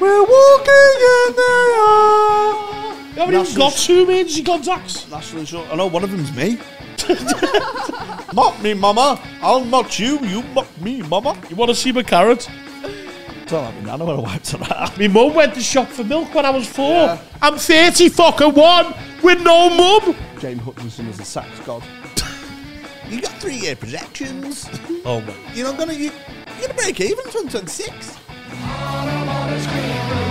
We're walking in the air. You haven't even got two emergency contacts. National insurance. I know one of them's me. mock me, mama. I'll mock you. You mock me, mama. You want to see my carrot? Don't let me know where I wiped that. My mum went to shop for milk when I was four. I'm 30 fucking one with no mum. James Hutchinson is a sax god. you got three year projections. Oh, my. You're not gonna. You, you're gonna break even 2026. Hot Water's Green Room.